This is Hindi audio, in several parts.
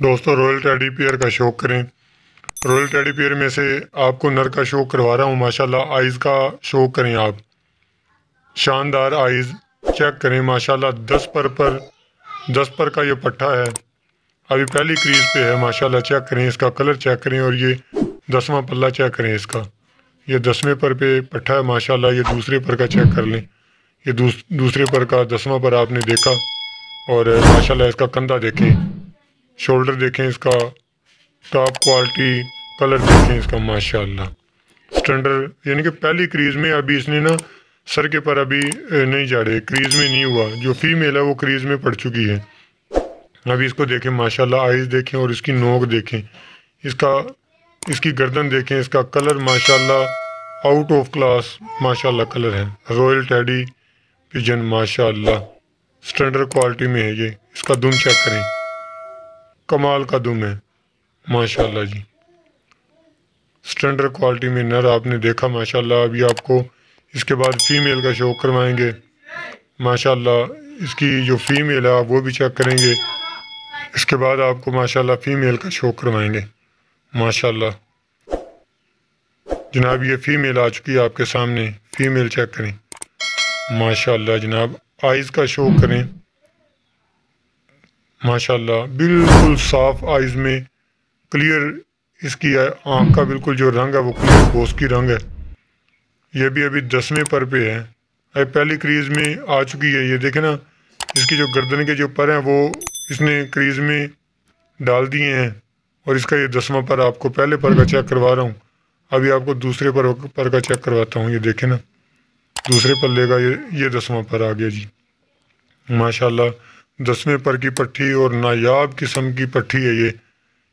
दोस्तों रॉयल टेडी पियर का शौक करें। रॉयल टेडी पियर में से आपको नर का शौक करवा रहा हूँ माशाल्लाह आइज़ का शौक करें आप। शानदार आइज़ चेक करें माशाल्लाह दस पर पर दस पर का ये पट्टा है। अभी पहली क्रीज पे है माशाल्लाह चेक करें इसका कलर चेक करें और ये दसवां पल्ला चेक करें इसका। ये दसवें पर पे पट्टा है माशाल्लाह ये दूसरे पर का चेक कर लें। ये दूस, दूसरे पर का दसवां पर आपने देखा और माशाल्लाह इसका कंधा देखें। शोल्डर देखें इसका, टॉप क्वालिटी, कलर देखें इसका, माशाल्लाह। स्टैंडर्ड यानी कि पहली क्रीज में अभी इसने ना, सर के पर अभी नहीं जाड़े, क्रीज में नहीं हुआ। जो फीमेल है, वो क्रीज में पड़ चुकी है। अभी इसको देखें, माशाल्लाह आइज़ देखें और इसकी नोक देखें। इसका, इसकी गर्दन देखें, इसका कलर, माशाल्लाह आउट ऑफ़ क्लास माशाल्लाह, कलर है। रॉयल टैडी पिजन माशाल्लाह। स्टैंडर्ड क्वालिटी में है ये। इसका दुम चेक करें। कमाल का दुम है माशाल्लाह जी। स्टैंडर्ड क्वालिटी में नर आपने देखा, माशाल्लाह अभी आपको इसके बाद फीमेल का शौक करवाएँगे। माशाल्लाह, इसकी जो फीमेल है, आप वो भी चेक करेंगे। इसके बाद आपको माशाल्लाह फीमेल का शौक करवाएँगे। माशाल्लाह। जनाब, ये फीमेल आ चुकी है आपके सामने। फीमेल चेक करें। माशाल्लाह जनाब आइज़ का शौक करें। माशाल्लाह, बिल्कुल साफ़ आइज़ में क्लियर इसकी आँख का बिल्कुल जो रंग है वो क्लियर बोस की रंग है। ये भी अभी दसवें पर पे है। अभी पहली क्रीज में आ चुकी है, ये देखे ना, इसकी जो गर्दन के जो पर हैं वो इसने क्रीज में डाल दिए हैं और इसका ये दसवां पर आपको पहले पर का चेक करवा रहा हूँ। अभी आपको दूसरे पर पर का चेक करवाता हूँ, ये देखे ना। दूसरे पल्ले का ये ये दसवां पर आ गया जी। माशाल्लाह दसवें पर की पट्टी और नायाब किस्म की पट्टी है ये।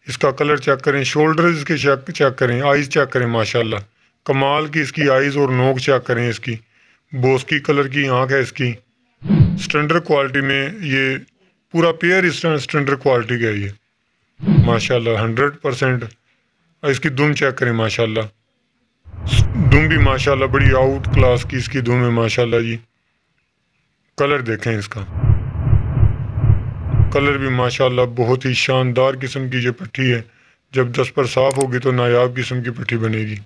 इसका कलर चेक करें शोल्डर इसके चेक चेक करें आइज़ चेक करें, माशाल्लाह। कमाल की इसकी आइज़ और नोक चेक करें इसकी। बोस्की कलर की आँख है इसकी। स्टैंडर्ड क्वालिटी में ये पूरा पेयर स्टैंडर्ड क्वालिटी का है ये। माशाल्लाह, हंड्रेड परसेंट। इसकी दुम चेक करें, माशाल्लाह। दुम भी माशाल्लाह बड़ी आउट क्लास की इसकी दुम है, माशाल्लाह जी। कलर देखें इसका। कलर भी माशाल्लाह बहुत ही शानदार किस्म की जो पट्टी है। जब दस पर साफ़ होगी तो नायाब किस्म की पट्टी बनेगी।